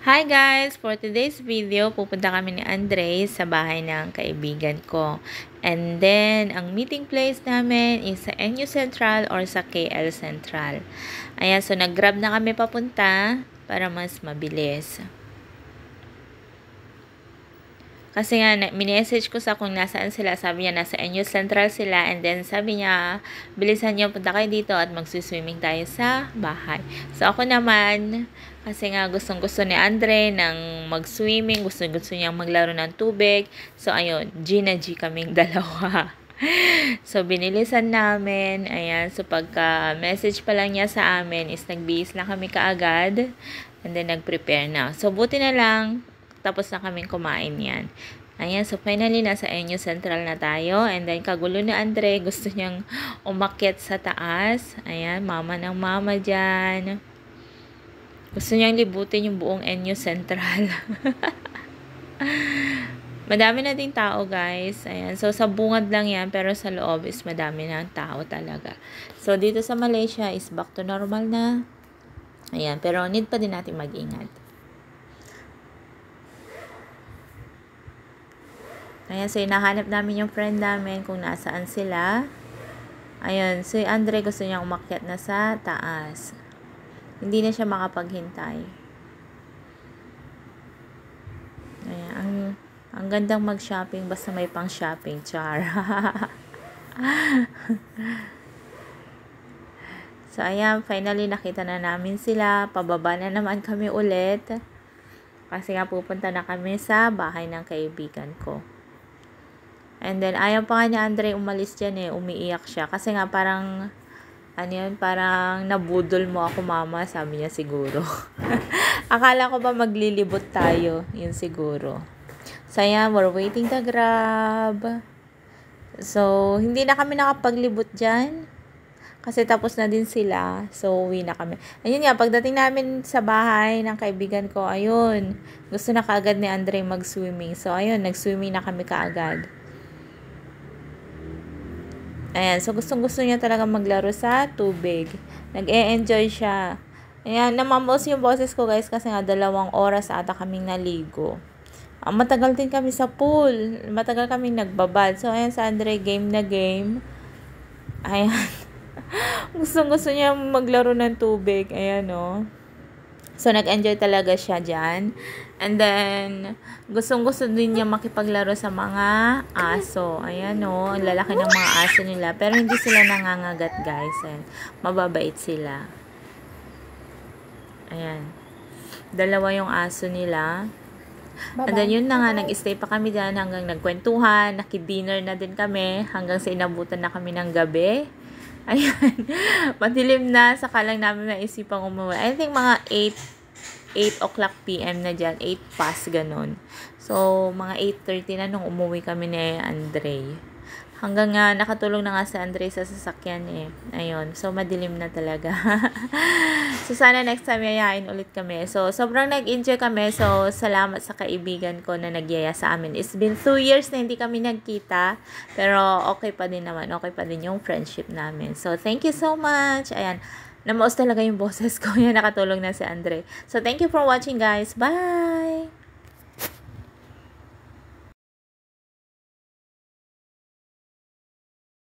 Hi guys! For today's video, pupunta kami ni Andre sa bahay ng kaibigan ko. And then, ang meeting place namin is sa NU Central or sa KL Central. Ayan, so nag-grab na kami papunta para mas mabilis. Kasi nga, minessage ko sa kung nasaan sila. Sabi niya, nasa NU Central sila. And then, sabi niya, bilisan niyo, punta kayo dito at magsiswimming tayo sa bahay. So, ako naman, kasi nga gustong gusto ni Andre ng mag-swimming. Gusto gusto niyang maglaro ng tubig. So, ayun, G na G kaming dalawa. so, binilisan namin. Ayan, so pagka-message pa lang niya sa amin is nagbihis na kami kaagad. And then, nag-prepare na. So, buti na lang, tapos na kaming kumain yan. Ayan, so finally, nasa Enyo Central na tayo. And then, kagulo ni Andre, gusto niyang umakyat sa taas. Ayan, mama ng mama dyan. Gusto niyang libutin yung buong Enyo Central. madami na ding tao, guys. Ayan, so sa bungad lang yan, pero sa loob is madami na tao talaga. So, dito sa Malaysia is back to normal na. Ayan, pero need pa din natin mag-ingat. Ayan, so hinahanap namin yung friend namin kung nasaan sila. Ayun, si Andre gusto niya umakyat na sa taas. Hindi na siya makapaghintay. Ayan, ang, ang gandang mag-shopping basta may pang shopping, char. so, ayan, finally nakita na namin sila. Pababa na naman kami ulit. Kasi nga pupunta na kami sa bahay ng kaibigan ko. And then, ayaw pa nga ni Andre umalis dyan eh. Umiiyak siya. Kasi nga parang, ano yun, parang nabudol mo ako mama, sabi niya siguro. Akala ko ba maglilibot tayo, yun siguro. So, ayan, we're waiting the grab. So, hindi na kami nakapaglibot dyan. Kasi tapos na din sila. So, uwi na kami. Ayun nga, pagdating namin sa bahay ng kaibigan ko, ayun, gusto na kaagad ni Andre mag-swimming. So, ayun, nag-swimming na kami kaagad. Ayan, so gustong gusto niya talaga maglaro sa tubig. Nag-e-enjoy siya. Ayan, namamos yung boses ko guys kasi nga dalawang oras ata kaming naligo. Ah, matagal din kami sa pool. Matagal kaming nagbabad. So, ayan sa Andre, game na game. Ayan. gustong gusto niya maglaro ng tubig. Ayan. Oh. So, nag-enjoy talaga siya dyan. And then, gustong-gusto din niya makipaglaro sa mga aso. Ayan, o. Oh, lalaki ng mga aso nila. Pero hindi sila nangangagat, guys. And, mababait sila. Ayan. Dalawa yung aso nila. And then, yun na nga, nag-stay pa kami dyan hanggang nagkwentuhan. Naki-dinner na din kami hanggang sa inabutan na kami ng gabi. Ayan. Madilim na. Saka lang namin naisipang umuwi. I think mga 8 8 o'clock PM na dyan. 8 past ganun. So, mga 8.30 na nung umuwi kami ni Andre. Hanggang nga nakatulong na nga si Andre sa sasakyan eh. Ayun. So, madilim na talaga. so, sana next time yayain ulit kami. So, sobrang nag-enjoy kami. So, salamat sa kaibigan ko na nagyaya sa amin. It's been 2 years na hindi kami nagkita. Pero, okay pa din naman. Okay pa din yung friendship namin. So, thank you so much. Ayan. Namaos talaga yung boses ko. Yan, nakatulong na si Andre. So, thank you for watching guys. Bye!